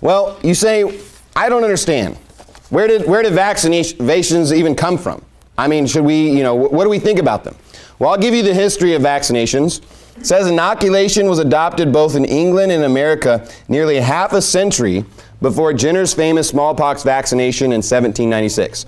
Well, you say, I don't understand. Where did, where did vaccinations even come from? I mean, should we, you know, what do we think about them? Well, I'll give you the history of vaccinations. It says inoculation was adopted both in England and America nearly half a century before Jenner's famous smallpox vaccination in 1796.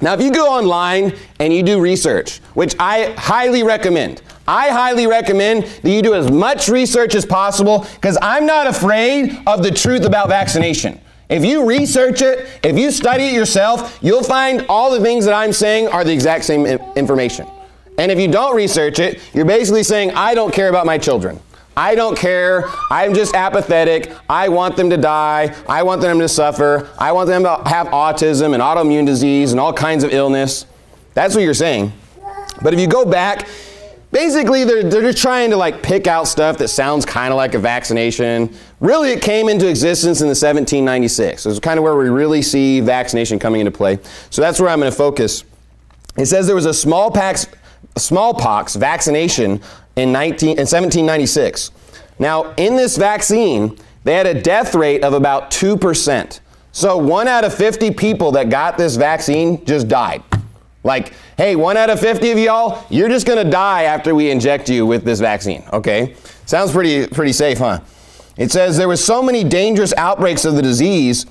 Now, if you go online and you do research, which I highly recommend, I highly recommend that you do as much research as possible because I'm not afraid of the truth about vaccination. If you research it, if you study it yourself, you'll find all the things that I'm saying are the exact same information. And if you don't research it, you're basically saying, I don't care about my children. I don't care. I'm just apathetic. I want them to die. I want them to suffer. I want them to have autism and autoimmune disease and all kinds of illness. That's what you're saying. But if you go back Basically, they're, they're just trying to like pick out stuff that sounds kind of like a vaccination. Really, it came into existence in the 1796. So it's kind of where we really see vaccination coming into play. So that's where I'm going to focus. It says there was a smallpox, smallpox vaccination in, 19, in 1796. Now, in this vaccine, they had a death rate of about 2%. So one out of 50 people that got this vaccine just died. Like, hey, one out of 50 of y'all, you're just gonna die after we inject you with this vaccine, okay? Sounds pretty, pretty safe, huh? It says there were so many dangerous outbreaks of the disease,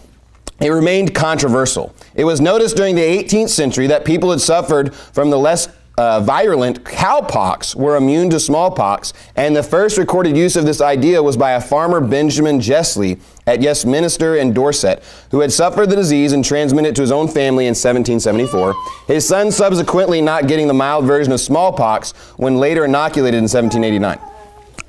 it remained controversial. It was noticed during the 18th century that people had suffered from the less uh, virulent cowpox were immune to smallpox, and the first recorded use of this idea was by a farmer Benjamin Jesty at Yetminster in Dorset, who had suffered the disease and transmitted it to his own family in 1774. His son subsequently not getting the mild version of smallpox when later inoculated in 1789.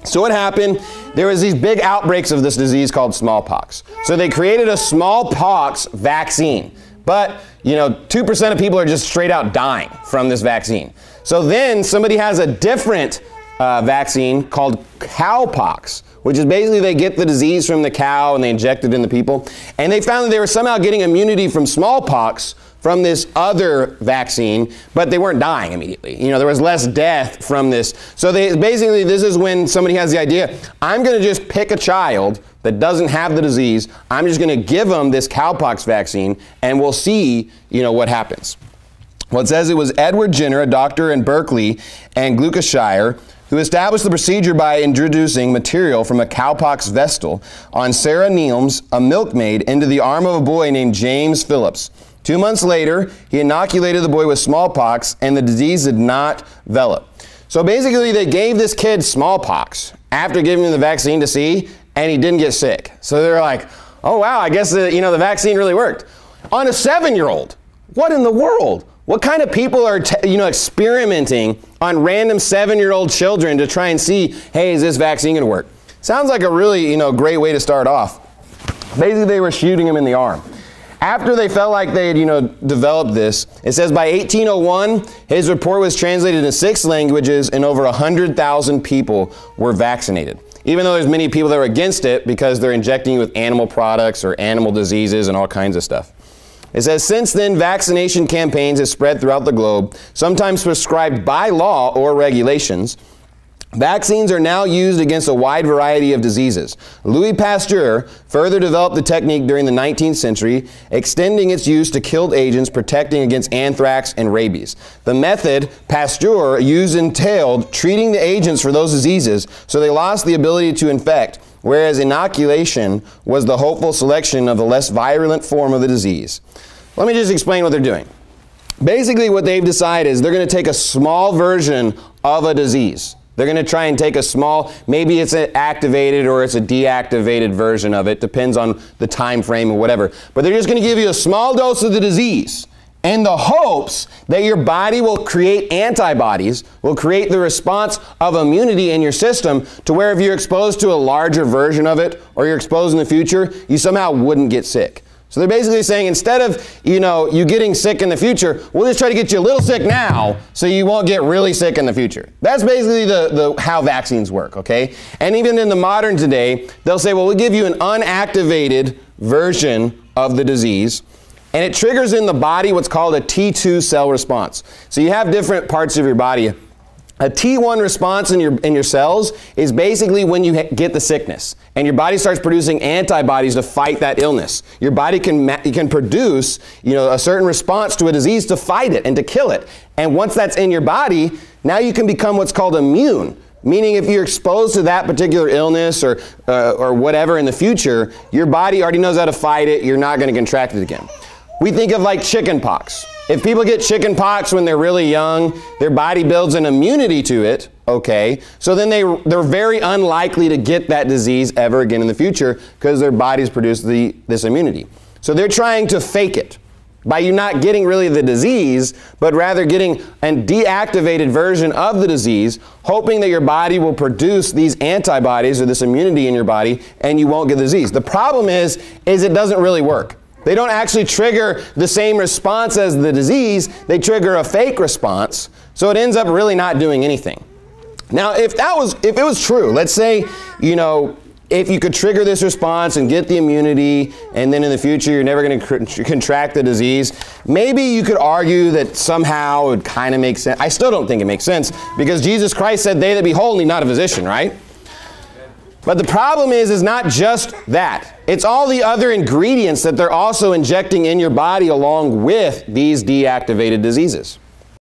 So what happened? There was these big outbreaks of this disease called smallpox. So they created a smallpox vaccine. But, you know, 2% of people are just straight out dying from this vaccine. So then somebody has a different uh, vaccine called cowpox, which is basically they get the disease from the cow and they inject it in the people. And they found that they were somehow getting immunity from smallpox from this other vaccine, but they weren't dying immediately. You know, there was less death from this. So they basically, this is when somebody has the idea, I'm going to just pick a child that doesn't have the disease. I'm just going to give them this cowpox vaccine and we'll see, you know, what happens. Well, it says it was Edward Jenner, a doctor in Berkeley and Gloucestershire, who established the procedure by introducing material from a cowpox vestal on Sarah Nelmes, a milkmaid, into the arm of a boy named James Phillips. Two months later, he inoculated the boy with smallpox, and the disease did not develop. So basically, they gave this kid smallpox after giving him the vaccine to see, and he didn't get sick. So they're like, oh wow, I guess the, you know, the vaccine really worked. On a seven-year-old, what in the world? What kind of people are you know, experimenting on random seven-year-old children to try and see, hey, is this vaccine gonna work? Sounds like a really you know, great way to start off. Basically, they were shooting him in the arm. After they felt like they had, you know, developed this, it says by 1801, his report was translated into six languages and over 100,000 people were vaccinated even though there's many people that are against it because they're injecting you with animal products or animal diseases and all kinds of stuff. It says, since then, vaccination campaigns have spread throughout the globe, sometimes prescribed by law or regulations. Vaccines are now used against a wide variety of diseases. Louis Pasteur further developed the technique during the 19th century, extending its use to killed agents protecting against anthrax and rabies. The method Pasteur used entailed treating the agents for those diseases so they lost the ability to infect, whereas inoculation was the hopeful selection of the less virulent form of the disease. Let me just explain what they're doing. Basically, what they've decided is they're going to take a small version of a disease they're going to try and take a small, maybe it's an activated or it's a deactivated version of it, depends on the time frame or whatever. But they're just going to give you a small dose of the disease in the hopes that your body will create antibodies, will create the response of immunity in your system to where if you're exposed to a larger version of it or you're exposed in the future, you somehow wouldn't get sick. So they're basically saying instead of, you know, you getting sick in the future, we'll just try to get you a little sick now so you won't get really sick in the future. That's basically the, the how vaccines work, okay? And even in the modern today, they'll say, well, we'll give you an unactivated version of the disease and it triggers in the body what's called a T2 cell response. So you have different parts of your body a T1 response in your, in your cells is basically when you get the sickness and your body starts producing antibodies to fight that illness. Your body can, can produce you know, a certain response to a disease to fight it and to kill it. And once that's in your body, now you can become what's called immune. Meaning, if you're exposed to that particular illness or, uh, or whatever in the future, your body already knows how to fight it. You're not going to contract it again. We think of like chicken pox. If people get chicken pox when they're really young, their body builds an immunity to it, okay? So then they, they're very unlikely to get that disease ever again in the future because their bodies produce the, this immunity. So they're trying to fake it by you not getting really the disease, but rather getting a deactivated version of the disease, hoping that your body will produce these antibodies or this immunity in your body and you won't get the disease. The problem is, is it doesn't really work. They don't actually trigger the same response as the disease, they trigger a fake response, so it ends up really not doing anything. Now, if that was if it was true, let's say, you know, if you could trigger this response and get the immunity, and then in the future you're never going to contract the disease, maybe you could argue that somehow it kind of make sense. I still don't think it makes sense because Jesus Christ said, They that be holy, not a physician, right? But the problem is, is not just that. It's all the other ingredients that they're also injecting in your body along with these deactivated diseases.